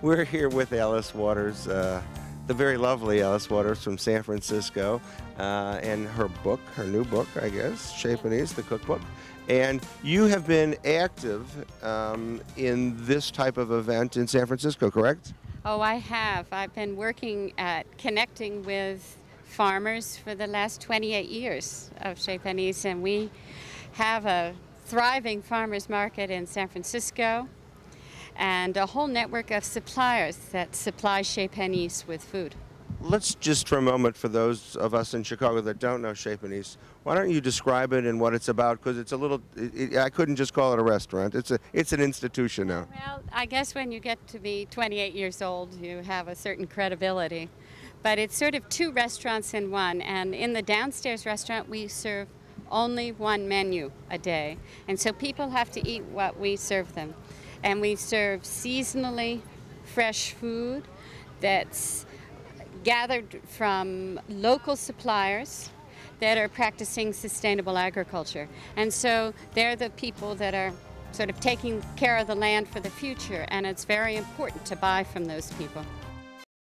We're here with Alice Waters, uh, the very lovely Alice Waters from San Francisco, uh, and her book, her new book, I guess, Panisse, the cookbook. And you have been active um, in this type of event in San Francisco, correct? Oh, I have. I've been working at connecting with farmers for the last 28 years of Chez Panisse, and we have a thriving farmers market in San Francisco and a whole network of suppliers that supply Chez Panisse with food. Let's just for a moment, for those of us in Chicago that don't know Chez Panisse, why don't you describe it and what it's about? Because it's a little, it, it, I couldn't just call it a restaurant. It's a, it's an institution now. Well, I guess when you get to be 28 years old, you have a certain credibility. But it's sort of two restaurants in one. And in the downstairs restaurant, we serve only one menu a day. And so people have to eat what we serve them. And we serve seasonally fresh food that's gathered from local suppliers that are practicing sustainable agriculture. And so they're the people that are sort of taking care of the land for the future, and it's very important to buy from those people.